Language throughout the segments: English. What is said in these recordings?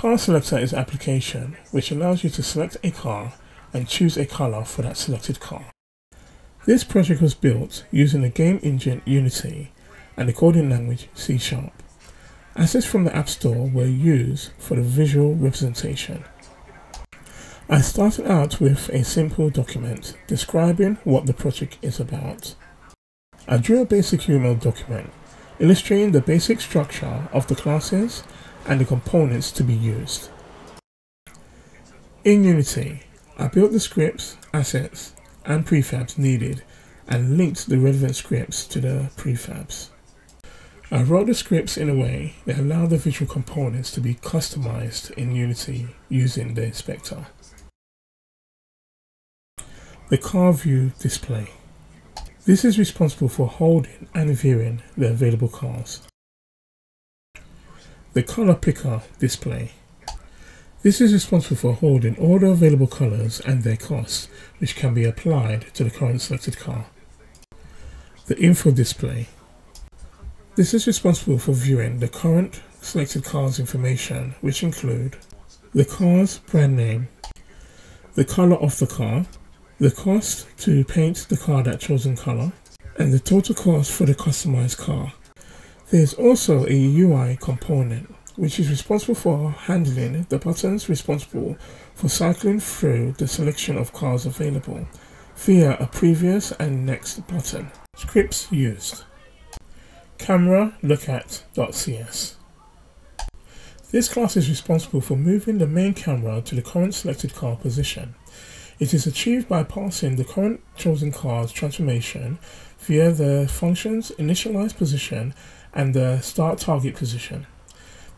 Car Selector is an application which allows you to select a car and choose a color for that selected car. This project was built using the game engine Unity and the coding language C Sharp. Assets from the App Store were used for the visual representation. I started out with a simple document describing what the project is about. I drew a basic UML document illustrating the basic structure of the classes and the components to be used. In Unity, I built the scripts, assets, and prefabs needed and linked the relevant scripts to the prefabs. I wrote the scripts in a way that allowed the visual components to be customized in Unity using the inspector. The car view display. This is responsible for holding and viewing the available cars. The color picker display. This is responsible for holding all the available colors and their costs, which can be applied to the current selected car. The info display. This is responsible for viewing the current selected car's information, which include the car's brand name, the color of the car, the cost to paint the car that chosen color, and the total cost for the customized car. There is also a UI component, which is responsible for handling the buttons responsible for cycling through the selection of cars available via a previous and next button. Scripts used. Camera lookat.cs. This class is responsible for moving the main camera to the current selected car position. It is achieved by passing the current chosen car's transformation via the function's initialize position and the start target position.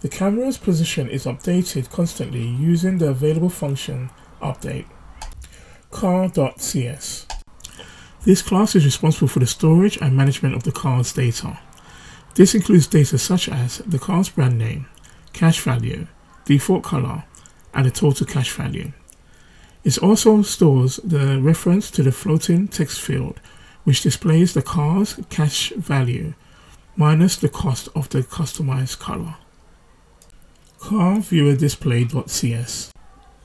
The camera's position is updated constantly using the available function update. car.cs. This class is responsible for the storage and management of the car's data. This includes data such as the car's brand name, cash value, default color, and the total cash value. It also stores the reference to the floating text field, which displays the car's cash value minus the cost of the customized color. CarViewerDisplay.cs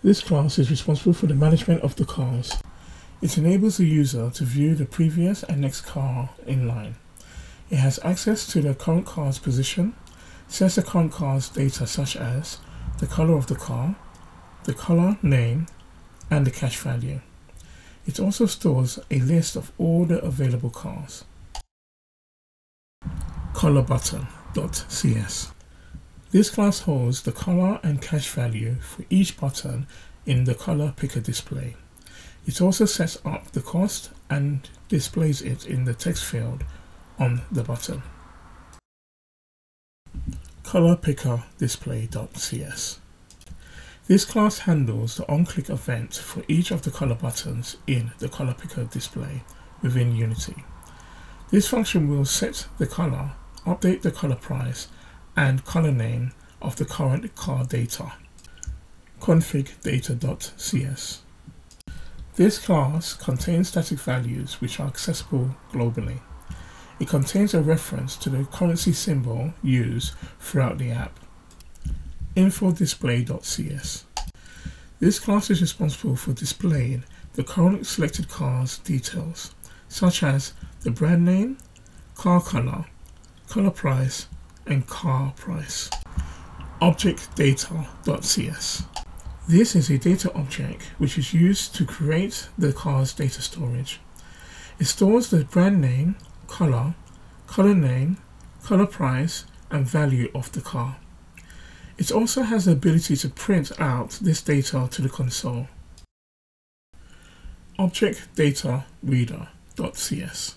This class is responsible for the management of the cars. It enables the user to view the previous and next car in line. It has access to the current car's position, sets the current car's data such as the color of the car, the color name, and the cash value. It also stores a list of all the available cars. ColorButton.cs This class holds the color and cash value for each button in the color picker display. It also sets up the cost and displays it in the text field on the button. ColorPickerDisplay.cs this class handles the on-click event for each of the color buttons in the color picker display within Unity. This function will set the color, update the color price, and color name of the current car data. configdata.cs This class contains static values which are accessible globally. It contains a reference to the currency symbol used throughout the app infodisplay.cs. This class is responsible for displaying the current selected car's details, such as the brand name, car color, color price, and car price. Objectdata.cs. This is a data object which is used to create the car's data storage. It stores the brand name, color, color name, color price, and value of the car. It also has the ability to print out this data to the console. Object Data Reader.cs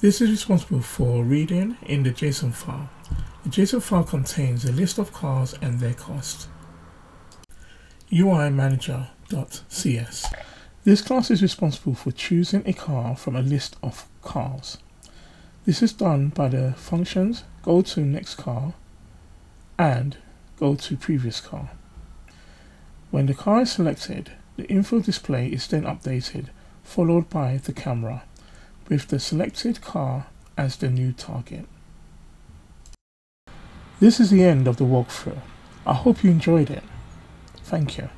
This is responsible for reading in the JSON file. The JSON file contains a list of cars and their cost. UI Manager.cs This class is responsible for choosing a car from a list of cars. This is done by the functions go to next car and go to previous car. When the car is selected, the info display is then updated, followed by the camera, with the selected car as the new target. This is the end of the walkthrough. I hope you enjoyed it. Thank you.